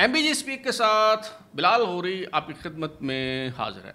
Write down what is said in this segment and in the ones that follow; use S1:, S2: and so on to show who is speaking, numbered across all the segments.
S1: M B जी speak के साथ बिलाल होरी आपकी खिदमत में हाजिर है।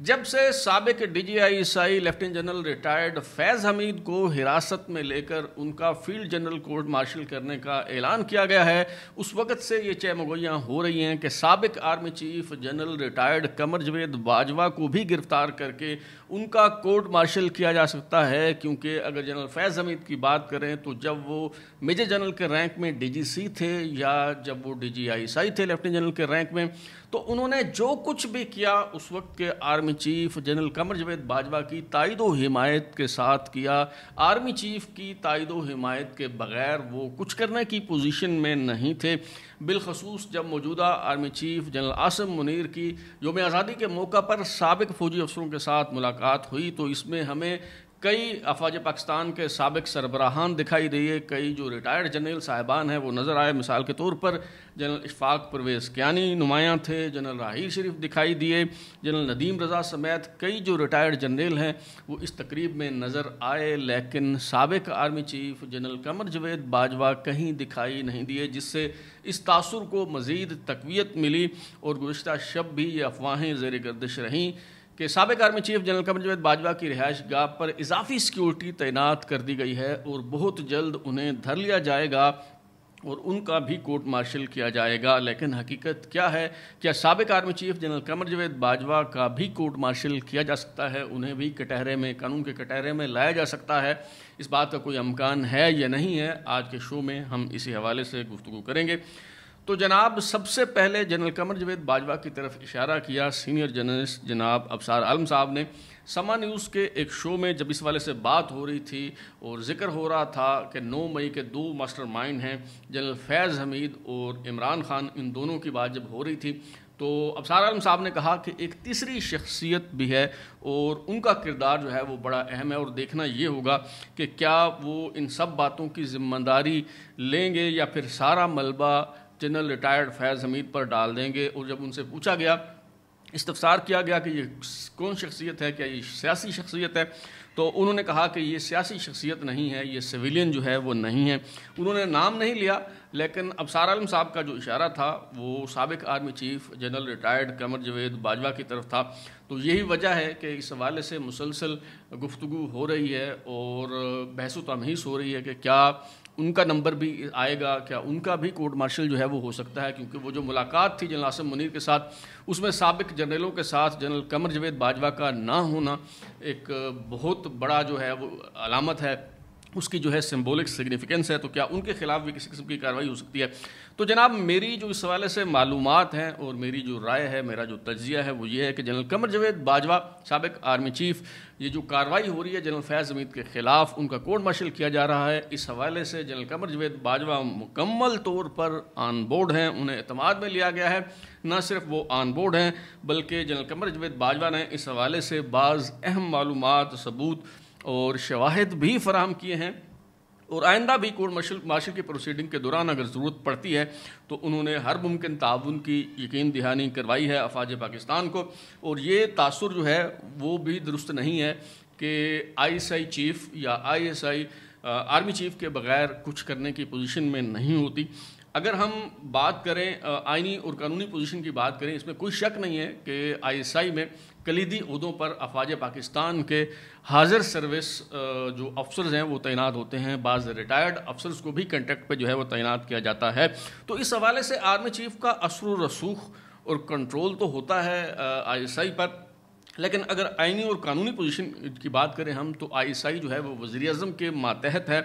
S1: जब से सबक D G I S I lieutenant general retired Faiz Hamid को हिरासत में लेकर उनका फ़ील्ड जनरल कोर्ट मार्शल करने का ऐलान किया गया है, उस वक़्त से ये चहमगोइयाँ हो रही हैं कि सबक army chief general retired Qamar Javed Bajwa को भी गिरफ़्तार करके उनका कोर्ट मार्शल किया जा सकता है। क्योंकि अगर जनरल फैज़ हमीद की बात करें तो जब वो मेजर जनरल के रैंक में डीजीसी थे या जब वो डी सी थे लेफ्टिनेंट जनरल के रैंक में तो उन्होंने जो कुछ भी किया उस वक्त के army chief general Qamar Javed Bajwa की तायद हिमायत के साथ किया। आर्मी चीफ की तायद हिमायत के बगैर वो कुछ करने की पोजीशन में नहीं थे। बिलखसूस जब मौजूदा army chief general Asim Munir की योम आज़ादी के मौका पर सबक फौजी अफसरों के साथ मुलाकात हुई तो इसमें हमें कई अफवाज पाकिस्तान के सबक सरबराहान दिखाई दिए कई जो रिटायर्ड जनरल साहिबान हैं, वो नज़र आए। मिसाल के तौर पर जनरल इशफाक परवेज़ क्यानी नुमायाँ थे, जनरल राहिर शरीफ दिखाई दिए, जनरल नदीम रज़ा समेत कई जो रिटायर्ड जनरल हैं, वो इस तकरीब में नज़र आए। लेकिन सबक army chief general Qamar Javed Bajwa कहीं दिखाई नहीं दिए, जिससे इस तासर को मज़ीद तकवीत मिली और गुज्त शब भी ये अफवाहें जेर गर्दिश रहीं। कि सबक army chief general Qamar Javed Bajwa की रिहाइश गाह पर इजाफी सिक्योरिटी तैनात कर दी गई है और बहुत जल्द उन्हें धर लिया जाएगा और उनका भी कोर्ट मार्शल किया जाएगा। लेकिन हकीकत क्या है? क्या सबक army chief general Qamar Javed Bajwa का भी कोर्ट मार्शल किया जा सकता है? उन्हें भी कटहरे में, कानून के कटहरे में लाया जा सकता है। इस बात का कोई अमकान है या नहीं है, आज के शो में हम इसी हवाले से गुफ्तु करेंगे। तो जनाब, सबसे पहले जनरल कमर जवेद बाजवा की तरफ़ इशारा किया। सीनियर जर्नलिस्ट जनाब अबसार आलम साहब ने समा न्यूज़ के एक शो में जब इस वाले से बात हो रही थी और ज़िक्र हो रहा था कि 9 मई के दो मास्टर माइंड हैं, जनरल फैज़ हमीद और इमरान खान, इन दोनों की बात जब हो रही थी तो अबसार आलम साहब ने कहा कि एक तीसरी शख्सियत भी है और उनका किरदार जो है वो बड़ा अहम है और देखना ये होगा कि क्या वो इन सब बातों की ज़िम्मेदारी लेंगे या फिर सारा मलबा जनरल रिटायर्ड फैज़ हमीद पर डाल देंगे और जब उनसे पूछा गया, इस्तफसार किया गया कि ये कौन शख्सियत है, क्या ये सियासी शख्सियत है तो उन्होंने कहा कि ये सियासी शख्सियत नहीं है, ये सिविलियन जो है वो नहीं है। उन्होंने नाम नहीं लिया, लेकिन अबसार आलम साहब का जो इशारा था, वो सबक army chief general retired Qamar Javed Bajwa की तरफ़ था। तो यही वजह है कि इस हवाले से मुसलसल गुफ्तु हो रही है और बहस तमहीस हो रही है कि क्या उनका नंबर भी आएगा, क्या उनका भी कोर्ट मार्शल जो है वो हो सकता है, क्योंकि वो जो मुलाकात थी जनरल आसम मुनीर के साथ, उसमें सबक जनरलों के साथ जनरल कमर जवेद बाजवा का ना होना एक बहुत बड़ा जो है वो अलामत है। उसकी जो है सिम्बोलिक सिग्निफिकेंस है तो क्या उनके खिलाफ भी किसी किस्म की कार्रवाई हो सकती है? तो जनाब, मेरी जो इस हवाले से मालूम हैं और मेरी जो राय है, मेरा जो तजिया है, वो ये है कि जनरल कमर जवेद बाजवा, सबक आर्मी चीफ, ये जो कार्रवाई हो रही है जनरल फैज़ हमीद के ख़िलाफ़, उनका कोर्ट मार्शल किया जा रहा है। इस हवाले से जनरल कमर जवेद बाजवा मुकम्मल तौर पर ऑन बोर्ड हैं, उन्हें अतमाद में लिया गया है। न सिर्फ़ वो ऑन बोर्ड हैं, बल्कि जनरल कमर जवेद बाजवा ने इस हवाले से बाज़ अहम मालूम सबूत और शवाहद भी फराहम किए हैं और आइंदा भी कोर्ट मार्शल मार्शल की प्रोसीडिंग के दौरान अगर ज़रूरत पड़ती है तो उन्होंने हर मुमकिन ताउन की यकीन दहानी करवाई है अफवाज पाकिस्तान को। और ये तासर जो है, वो भी दुरुस्त नहीं है कि आई एस आई चीफ या I S I army chief के बगैर कुछ करने की पोजीशन में नहीं होती। अगर हम बात करें आइनी और कानूनी पोजीशन की बात करें, इसमें कोई शक नहीं है कि आईएसआई में कलीदी उहदों पर अफवाज पाकिस्तान के हाजिर सर्विस जो अफसर हैं, वो तैनात होते हैं। बाज़ रिटायर्ड अफसर्स को भी कंटेक्ट पे जो है वो तैनात किया जाता है। तो इस हवाले से आर्मी चीफ का असर रसूख और कंट्रोल तो होता है आई एस आई पर। लेकिन अगर आइनी और कानूनी पोजीशन की बात करें हम तो आई एस आई जो है वो वज़ी अजम के मातहत है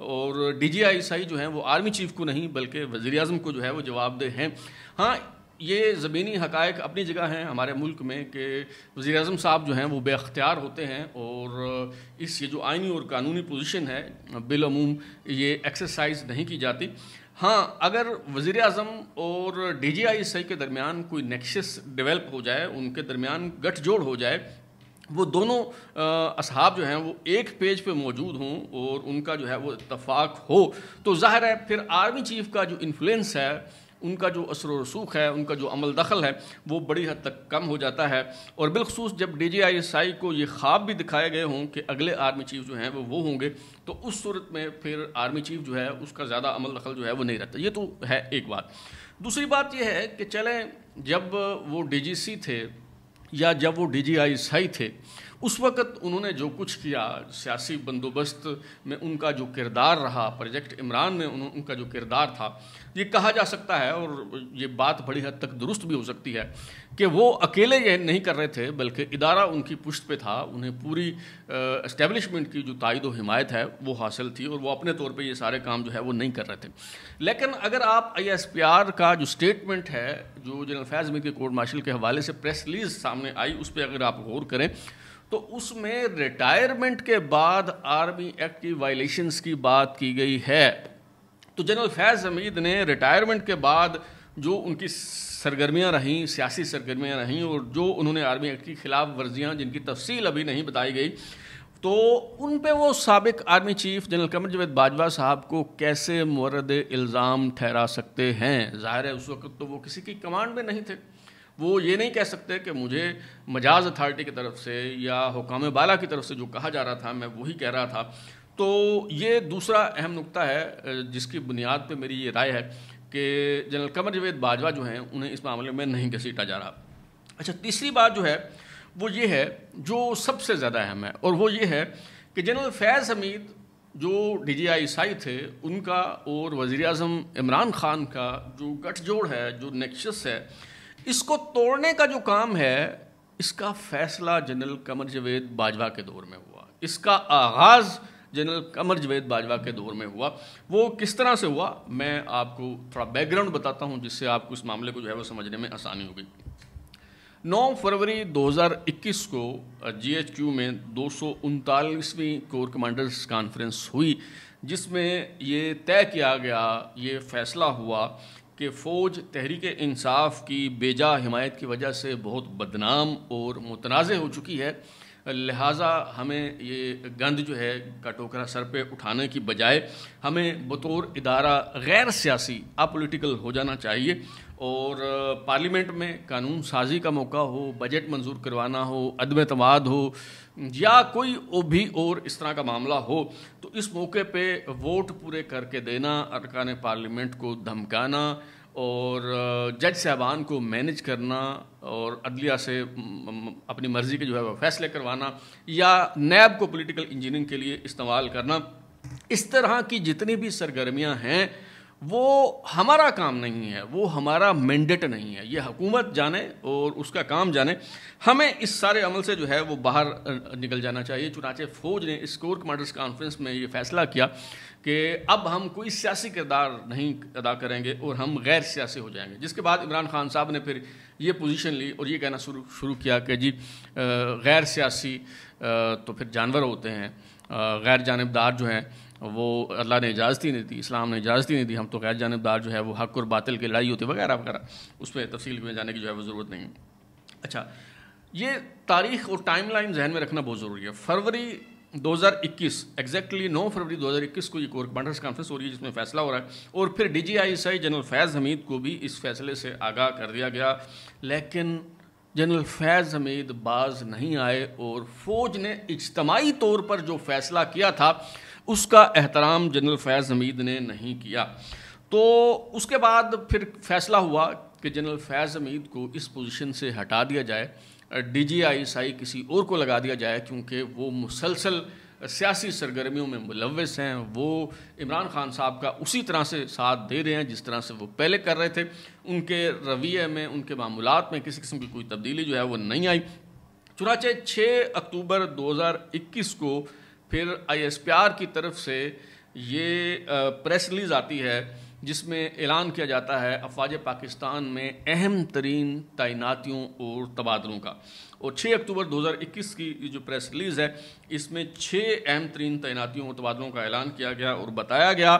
S1: और डी जी आई जो है वो आर्मी चीफ को नहीं, बल्कि वज़ी अजम को जो है वो जवाबदेह हैं। हाँ ये ज़मीनी हकायक अपनी जगह हैं हमारे मुल्क में कि वज़ी अजम साहब जो हैं वो बेख्तियार होते हैं और इस ये जो आइनी और कानूनी पोजीशन है बिलूम ये एक्सरसाइज नहीं की जाती। हाँ अगर वज़ी अजम और डी जी आई सी के दरमियान कोई नेक्शस डेवलप हो जाए, उनके दरमियान गठजोड़ हो जाए, वो दोनों असहाब जो हैं वो एक पेज पे मौजूद हों और उनका जो है वो इतफाक़ हो। तो ज़ाहिर है, फिर आर्मी चीफ़ का जो इन्फ्लुएंस है उनका जो असर रसूख है, उनका जो अमल दखल है, वो बड़ी हद तक कम हो जाता है। और बिलखसूस जब डी जी आई एस आई को ये ख्वाब भी दिखाए गए हों कि अगले आर्मी चीफ जो हैं, वो वो होंगे तो उस सूरत में फिर आर्मी चीफ जो है, उसका ज़्यादा अमल दखल जो है, वो नहीं रहता। ये तो है एक बात। दूसरी बात यह है कि चलें, जब वो डी जी सी थे या जब वो डी जी आई एस आई थे उस वक़्त उन्होंने जो कुछ किया सियासी बंदोबस्त में उनका जो किरदार रहा प्रोजेक्ट इमरान में उन, उनका जो किरदार था ये कहा जा सकता है और ये बात बड़ी हद तक दुरुस्त भी हो सकती है कि वो अकेले ये नहीं कर रहे थे बल्कि इदारा उनकी पुष्ट पे था उन्हें पूरी इस्टेब्लिशमेंट की जो ताइद व हिमायत है वो हासिल थी और वो अपने तौर पे ये सारे काम जो है वो नहीं कर रहे थे। लेकिन अगर आप आई एस पी आर का जो स्टेटमेंट है जो जनरल फैज़ के कोर्ट मार्शल के हवाले से प्रेस रिलीज़ सामने आई उस पर अगर आप गौर करें तो उसमें रिटायरमेंट के बाद आर्मी एक्ट की वायलेशंस की बात की गई है। तो जनरल फैज़ हमीद ने रिटायरमेंट के बाद जो उनकी सरगर्मियाँ रहीं, सियासी सरगर्मियाँ रहीं और जो उन्होंने आर्मी एक्ट की खिलाफ वर्जियाँ, जिनकी तफसील अभी नहीं बताई गई तो उन पे वो सबक army chief general Qamar Javed Bajwa साहब को कैसे मरद इल्ज़ाम ठहरा सकते हैं? ज़ाहिर है उस वक्त तो वो किसी की कमांड में नहीं थे। वो ये नहीं कह सकते कि मुझे मजाज अथॉरिटी की तरफ़ से या हुकाम बाला की तरफ़ से जो कहा जा रहा था, मैं वही कह रहा था। तो ये दूसरा अहम नुकता है, जिसकी बुनियाद पर मेरी ये राय है कि जनरल कमर जवेद बाजवा जो हैं, उन्हें इस मामले में नहीं घसीटा जा रहा। अच्छा तीसरी बात जो है, वो ये है, जो सबसे ज़्यादा अहम है, और वो ये है कि जनरल फैज़ हमीद जो डी जी आई साई थे, उनका और वज़ी अजम इमरान ख़ान का जो गठजोड़ है, जो नेक्शस है इसको तोड़ने का जो काम है, इसका फैसला जनरल कमर जवेद बाजवा के दौर में हुआ। इसका आगाज़ जनरल कमर जवेद बाजवा के दौर में हुआ। वो किस तरह से हुआ, मैं आपको थोड़ा बैकग्राउंड बताता हूँ, जिससे आपको इस मामले को जो है वो समझने में आसानी होगी। 9 फरवरी 2021 को जीएचक्यू में दो सौ कोर कमांडर्स कॉन्फ्रेंस हुई, जिसमें ये तय किया गया, ये फैसला हुआ कि फ़ौज तहरीक इंसाफ की बेजा हिमायत की वजह से बहुत बदनाम और मुतनाज़ हो चुकी है। लिहाजा हमें ये गंद जो है, का टोकरा सर पे उठाने की बजाय हमें बतौर इदारा गैर सियासी, अपोलिटिकल हो जाना चाहिए और पार्लियामेंट में कानून साजी का मौका हो, बजट मंजूर करवाना हो अदम तमाद हो, या कोई भी और इस तरह का मामला हो तो इस मौके पे वोट पूरे करके देना, अरकान पार्लियामेंट को धमकाना और जज साहबान को मैनेज करना और अदलिया से अपनी मर्ज़ी के जो है वह फैसले करवाना या नैब को पॉलिटिकल इंजीनियरिंग के लिए इस्तेमाल करना। इस तरह की जितनी भी सरगर्मियाँ हैं वो हमारा काम नहीं है, वो हमारा मैंडेट नहीं है। ये हुकूमत जाने और उसका काम जाने। हमें इस सारे अमल से जो है वो बाहर निकल जाना चाहिए। चुनाचे फ़ौज ने इस कोर कमांडर्स कॉन्फ्रेंस में ये फैसला किया कि अब हम कोई सियासी किरदार नहीं अदा करेंगे और हम गैर सियासी हो जाएँगे। जिसके बाद इमरान खान साहब ने फिर ये पोजीशन ली और ये कहना शुरू शुरू किया कि जी गैर सियासी तो फिर जानवर होते हैं गैर जानबदार जो हैं वो अल्लाह ने इजाज़त ही नहीं दी, इस्लाम ने इजाज़त ही नहीं दी। हम तो गैर जानबदार जो है वो हक और बातिल की लड़ाई होती वगैरह वगैरह, उस पर तफसील में जाने की जो है वो ज़रूरत नहीं अच्छा ये तारीख और टाइम लाइन जहन में रखना बहुत ज़रूरी है। फरवरी 2021 एग्जैक्टली 9 फरवरी 2021 को ये कोर कमांडर्स कॉन्फ्रेंस हो रही है जिसमें फैसला हो रहा है और फिर D G I S I general Faiz Hamid को भी इस फैसले से आगाह कर दिया गया। लेकिन जनरल फैज़ हमीद बाज नहीं आए और फौज ने इज्तमाही तौर पर जो फैसला किया था उसका एहतराम जनरल फैज़ हमीद ने नहीं किया। तो उसके बाद फिर फैसला हुआ कि जनरल फैज़ हमीद को इस पोजीशन से हटा दिया जाए डी जी आई एस आई किसी और को लगा दिया जाए, क्योंकि वो मुसलसल सियासी सरगर्मियों में मुलवस हैं। वो इमरान खान साहब का उसी तरह से साथ दे रहे हैं, जिस तरह से वो पहले कर रहे थे। उनके रवैये में, उनके मामूलत में किसी किस्म की कोई तब्दीली जो है वो नहीं आई। चुनाचे छः अक्टूबर 2021 को फिर आई एस पी आर की तरफ़ से ये प्रेस रिलीज़ आती है, जिसमें ऐलान किया जाता है अफवाज पाकिस्तान में अहम तरीन तैनातियों और तबादलों का। और 6 अक्टूबर 2021 की जो प्रेस रिलीज़ है, इसमें छः अहम तरीन तैनातियों और तबादलों का ऐलान किया गया और बताया गया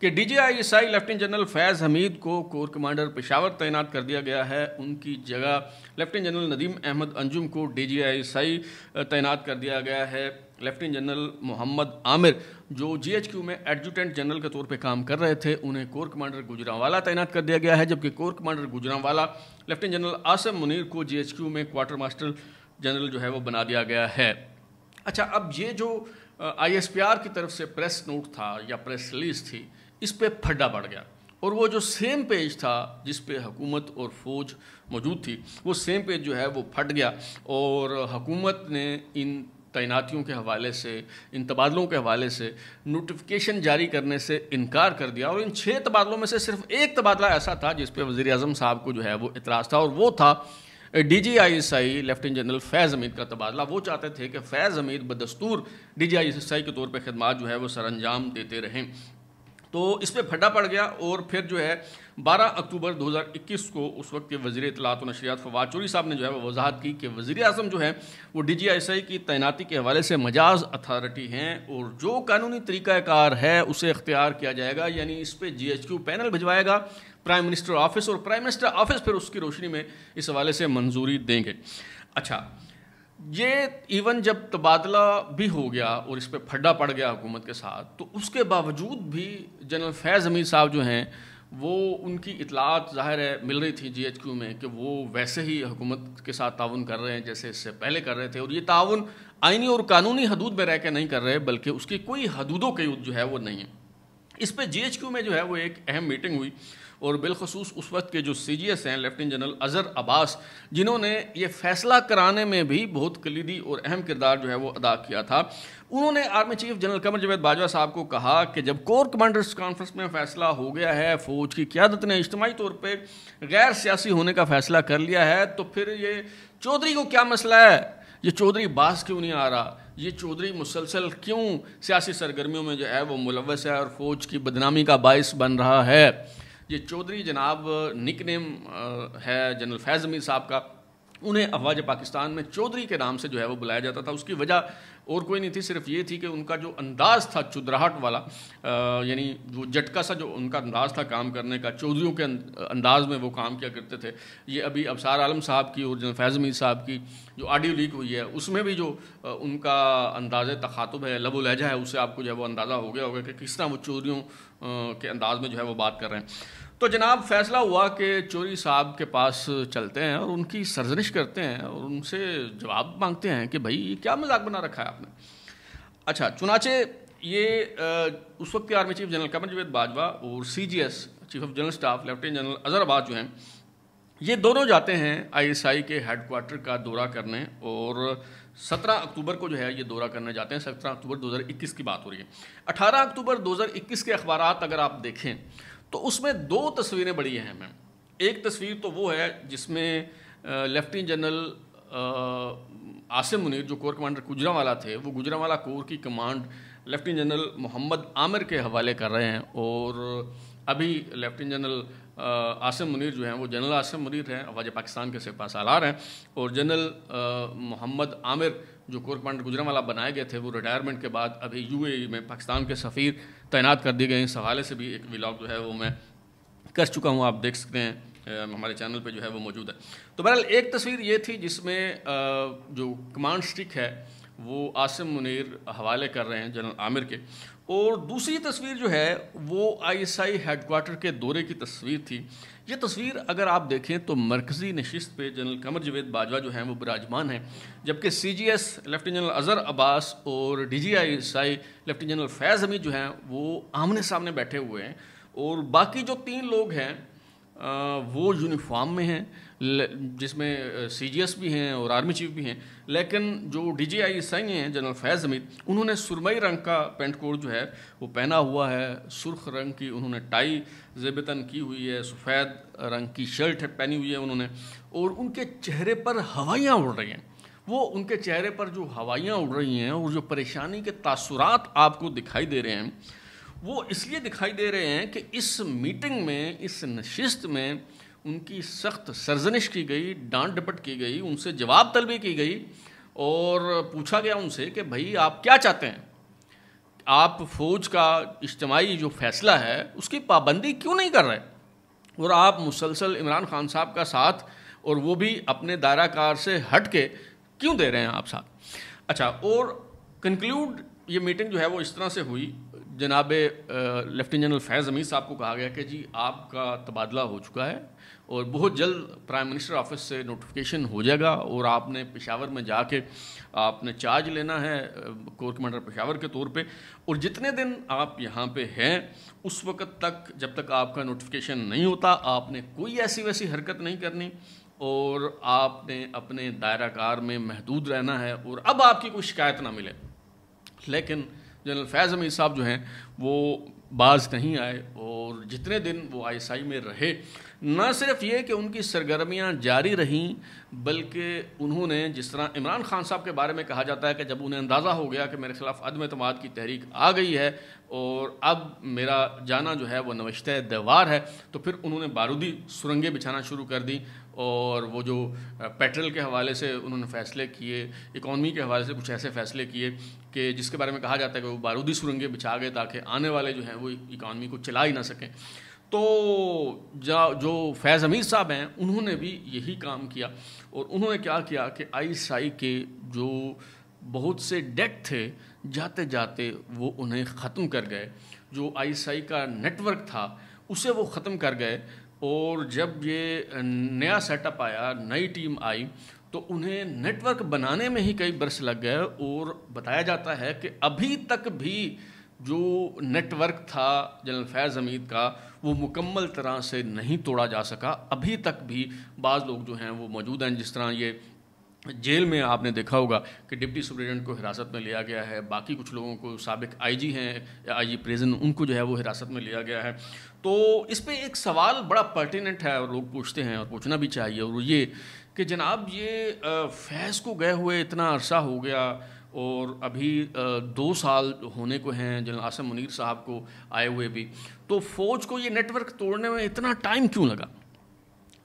S1: कि D G I S I lieutenant general Faiz Hamid को कोर कमांडर पेशावर तैनात कर दिया गया है। उनकी जगह लेफ्टिनेंट जनरल नदीम अहमद अंजुम को डी जी आई एस आई तैनात कर दिया गया है। लेफ्टिनेंट जनरल मोहम्मद आमिर, जो जीएचक्यू में एडजुटेंट जनरल के तौर पे काम कर रहे थे, उन्हें कोर कमांडर गुजरावाला तैनात कर दिया गया है, जबकि corps commander Gujranwala lieutenant general Asim Munir को जीएचक्यू में क्वार्टर मास्टर जनरल जो है वो बना दिया गया है। अच्छा अब ये जो आईएसपीआर की तरफ़ से प्रेस नोट था या प्रेस रिलीज़ थी, इस पर फड्डा पड़ गया। और वो जो सेम पेज था जिस पे हुकूमत और फौज मौजूद थी, वो सेम पेज जो है वो फट गया। और हुकूमत ने इन तैनातियों के हवाले से, इन तबादलों के हवाले से नोटिफिकेशन जारी करने से इनकार कर दिया। और इन छः तबादलों में से सिर्फ़ एक तबादला ऐसा था जिस पर वज़ी अजम साहब को जो है वो इतराज़ था, और वो था D G I S I lieutenant general Faiz Hameed का तबादला। वो चाहते थे कि Faiz Hameed बदस्तूर D G I S I के तौर पर खदमात जो है वो सर अंजाम देते रहें। तो इस पर फड्डा पड़ गया और फिर जो है 12 अक्टूबर 2021 को उस वक्त के वजी इतलात नशरियात फवाद चौरी साहब ने जो है, वो वजाहत की कि वज़ी अजम जो है, वो डी जी एस आई की तैनाती के हवाले से मजाज अथारटी हैं और जो कानूनी तरीक़ाकार है, उसे अख्तियार किया जाएगा, यानी इस पर जी एच क्यू पैनल भिजवाएगा प्राइम मिनिस्टर ऑफ़िस और प्राइम मिनिस्टर ऑफ़िस फिर उसकी रोशनी में इस हवाले से मंजूरी देंगे। अच्छा ये इवन जब तबादला भी हो गया और इस पर फड्डा पड़ गया हुकूमत के साथ तो उसके बावजूद भी जनरल फैज़ हमीद साहब जो हैं, वो उनकी इतलात ज़ाहिर है मिल रही थी जी एच क्यू में कि वो वैसे ही हुकूमत के साथ ताउन कर रहे हैं जैसे इससे पहले कर रहे थे। और ये ताउन आइनी और कानूनी हदूद में रह कर नहीं कर रहे, बल्कि उसकी कोई हदूदों के जो है वो नहीं है। इस पर क्यू में जो है वो एक अहम मीटिंग हुई और बिलखसूस उस वक्त के जो सी जी एस हैं लेफ्टिनेंट जनरल अज़हर अब्बास जिन्होंने ये फैसला कराने में भी बहुत कलीदी और अहम किरदार जो है वो अदा किया था। उन्होंने army chief general Qamar Javed Bajwa साहब को कहा कि जब कोर कमांडर्स कॉन्फ्रेंस में फैसला हो गया है, फ़ौज की क्यादत ने इज्तमाही तौर पर गैर सियासी होने का फैसला कर लिया है तो फिर ये चौधरी को क्या मसला है? ये चौधरी बास क्यों नहीं आ रहा? ये चौधरी मुसलसल क्यों सियासी सरगर्मियों में जो है वो मुलवस है और फौज की बदनामी का बायस बन रहा है? ये चौधरी जनाब निक नेम है जनरल फैज़ अमीर साहब का। उन्हें अफवाज पाकिस्तान में चौधरी के नाम से जो है वो बुलाया जाता था। उसकी वजह और कोई नहीं थी सिर्फ़ ये थी कि उनका जो अंदाज़ था चुदराहट वाला यानी वो झटका सा जो उनका अंदाज़ था काम करने का चौधरीों के अं-, अंदाज़ में वो काम किया करते थे। ये अभी अबसार आलम साहब की और जनरल फैज़ अमीर साहब की जो ऑडियो लीक हुई है उसमें भी जो उनका अंदाज़ तखातुब है लबो लहजा है उससे आपको जो है वो अंदाज़ा हो गया होगा कि किस तरह वो चौधरीों के अंदाज में जो है वो बात कर रहे हैं। तो जनाब, फैसला हुआ कि चोरी साहब के पास चलते हैं और उनकी सरजनिश करते हैं और उनसे जवाब मांगते हैं कि भाई, ये क्या मज़ाक बना रखा है आपने? अच्छा चुनाचे ये उस वक्त के army chief general Qamar Javed Bajwa और C G S chief of general staff, lieutenant general Azhar Abbas जो हैं, ये दोनों जाते हैं आईएसआई के हेडक्वार्टर का दौरा करने और 17 अक्टूबर को जो है ये दौरा करने जाते हैं। 17 अक्टूबर 2021 की बात हो रही है। 18 अक्टूबर 2021 के अखबार अगर आप देखें तो उसमें दो तस्वीरें बड़ी अहम हैं एक तस्वीर तो वो है जिसमें लेफ्टिनेंट जनरल आसिम मुनीर, जो कोर कमांडर गुजरावाला थे, वो गुजरावाला कोर की command lieutenant general Mohammad Amir के हवाले कर रहे हैं और अभी लेफ्टिनेंट जनरल आसिम मुनीर जो हैं, वो जनरल आसिम मुनीर हैं अवाज पाकिस्तान के सिपा सालार हैं और जनरल मोहम्मद आमिर जो कोर कमांडर गुजरावाला बनाए गए थे, वो रिटायरमेंट के बाद अभी यूएई में पाकिस्तान के सफ़ीर तैनात कर दिए गए इस हवाले से भी एक व्लॉग जो है वो मैं कर चुका हूँ, आप देख सकते हैं हमारे चैनल पे जो है वो मौजूद है। तो बहरहाल, एक तस्वीर ये थी जिसमें जो कमांड स्टिक है, वो आसिम मुनीर हवाले कर रहे हैं, जनरल आमिर के। और दूसरी तस्वीर जो है, वो आईएसआई हेडक्वार्टर के दौरे की तस्वीर थी। ये तस्वीर अगर आप देखें तो मरकज़ी नशस्त पे जनरल कमर जवेद बाजवा जो हैं, वो विराजमान हैं, जबकि C G S lieutenant general Azhar Abbas और D G I S I lieutenant general Faiz Hamid जो हैं, वो आमने सामने बैठे हुए हैं। और बाकी जो तीन लोग हैं वो यूनिफॉर्म में हैं जिसमें सी जी एस भी हैं और आर्मी चीफ भी हैं। लेकिन जो डी जी आई आई हैं जनरल फैज़ हमीद उन्होंने सुरमई रंग का पेंट कोट जो है, वो पहना हुआ है। सुर्ख रंग की उन्होंने टाई जेबतन की हुई है, सफ़ेद रंग की शर्ट पहनी हुई है उन्होंने। और उनके चेहरे पर हवाइयाँ उड़ रही हैं। वो उनके चेहरे पर जो हवाइयाँ उड़ रही हैं और जो परेशानी के तासुरात आपको दिखाई दे रहे हैं वो इसलिए दिखाई दे रहे हैं कि इस मीटिंग में, इस नशस्त में उनकी सख्त सरजनिश की गई, डांट डपट की गई, उनसे जवाब तलबी की गई और पूछा गया उनसे कि भाई आप क्या चाहते हैं? आप फौज का इज्तमाही जो फैसला है, उसकी पाबंदी क्यों नहीं कर रहे? और आप मुसलसल इमरान खान साहब का साथ और वो भी अपने दायरा कार से हट के क्यों दे रहे हैं आप साथ? अच्छा और कंक्लूड ये मीटिंग जो है वो इस तरह से हुई, जनाब लेफ्टिनेंट जनरल फैज़ अमीर साहब को कहा गया कि जी, आपका तबादला हो चुका है और बहुत जल्द प्राइम मिनिस्टर ऑफ़िस से नोटिफिकेशन हो जाएगा और आपने पेशावर में जाके आपने चार्ज लेना है कोर कमांडर पेशावर के तौर पे। और जितने दिन आप यहाँ पे हैं, उस वक्त तक जब तक आपका नोटिफिकेशन नहीं होता, आपने कोई ऐसी वैसी हरकत नहीं करनी और आपने अपने दायरा कार में महदूद रहना है और अब आपकी कोई शिकायत ना मिले। लेकिन जनरल फैज़ अमीर साहब जो हैं, वो बाज नहीं आए और जितने दिन वो आईएसआई में रहे, न सिर्फ़ ये कि उनकी सरगर्मियाँ जारी रहीं, बल्कि उन्होंने जिस तरह इमरान खान साहब के बारे में कहा जाता है कि जब उन्हें अंदाज़ा हो गया कि मेरे खिलाफ अदम अतमाद की तहरीक आ गई है और अब मेरा जाना जो है वो नवश्त दवार है तो फिर उन्होंने बारूदी सुरंगें बिछाना शुरू कर दी और वो जो पेट्रोल के हवाले से उन्होंने फ़ैसले किए, इकॉनमी के हवाले से कुछ ऐसे फ़ैसले किए कि जिसके बारे में कहा जाता है कि वो बारूदी सुरंगें बिछा गए ताकि आने वाले जो हैं वो इकानमी को चला ही ना सकें। तो जो जो फैज़ अमीर साहब हैं, उन्होंने भी यही काम किया और उन्होंने क्या किया कि आई के जो बहुत से डेक थे जाते जाते वो उन्हें ख़त्म कर गए। जो आई का नेटवर्क था, उसे वो ख़त्म कर गए और जब ये नया सेटअप आया, नई टीम आई तो उन्हें नेटवर्क बनाने में ही कई बरस लग गए और बताया जाता है कि अभी तक भी जो नेटवर्क था जनरल फैज़ हमीद का, वो मुकम्मल तरह से नहीं तोड़ा जा सका। अभी तक भी बाज़ लोग जो हैं, वो मौजूद हैं। जिस तरह ये जेल में आपने देखा होगा कि डिप्टी सुप्रिटेंडेंट को हिरासत में लिया गया है, बाकी कुछ लोगों को सबक आईजी हैं, आईजी प्रेजेंट उनको जो है वो हिरासत में लिया गया है। तो इस पर एक सवाल बड़ा पर्टिनेंट है और लोग पूछते हैं और पूछना भी चाहिए। और ये कि जनाब ये फैज़ को गए हुए इतना अरसा हो गया और अभी दो साल होने को हैं जनरल आसम मुनीर साहब को आए हुए भी। तो फ़ौज को ये नेटवर्क तोड़ने में इतना टाइम क्यों लगा?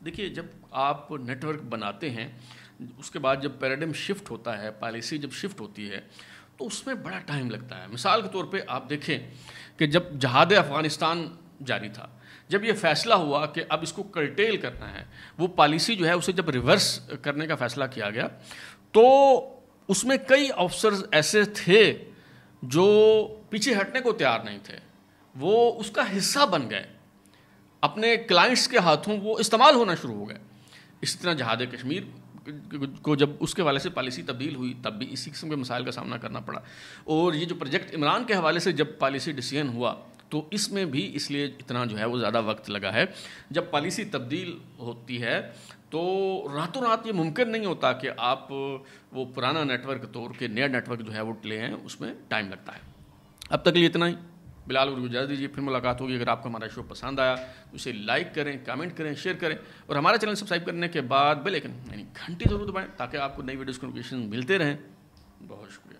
S1: देखिए, जब आप नेटवर्क बनाते हैं, उसके बाद जब पैराडम शिफ्ट होता है पॉलिसी जब शिफ्ट होती है तो उसमें बड़ा टाइम लगता है। मिसाल के तौर पे आप देखें कि जब जहाद अफ़गानिस्तान जारी था जब ये फैसला हुआ कि अब इसको कर्टेल करना है, वो पॉलिसी जो है उसे जब रिवर्स करने का फैसला किया गया तो उसमें कई ऑफिसर्स ऐसे थे जो पीछे हटने को तैयार नहीं थे। वो उसका हिस्सा बन गए। अपने क्लाइंट्स के हाथों वो इस्तेमाल होना शुरू हो गए। इसी तरह जहाद कश्मीर को जब उसके हवाले से पॉलिसी तब्दील हुई, तब भी इसी किस्म के मसाइल का सामना करना पड़ा। और ये जो प्रोजेक्ट इमरान के हवाले से जब पॉलिसी डिसीज़न हुआ तो इसमें भी इसलिए इतना जो है वो ज़्यादा वक्त लगा है। जब पॉलिसी तब्दील होती है तो रातों रात ये मुमकिन नहीं होता कि आप वो पुराना नेटवर्क तोड़ के नया नेटवर्क जो है वो ले हैं उसमें टाइम लगता है। अब तक लिए इतना ही। बिलाल और गुजार दीजिए, फिर मुलाकात होगी। अगर आपको हमारा शो पसंद आया तो उसे लाइक करें, कमेंट करें, शेयर करें और हमारा चैनल सब्सक्राइब करने के बाद बेल आइकन, यानी घंटी ज़रूर दबाएँ, ताकि आपको नई वीडियोज़ के नोटिफिकेशन मिलते रहें। बहुत शुक्रिया।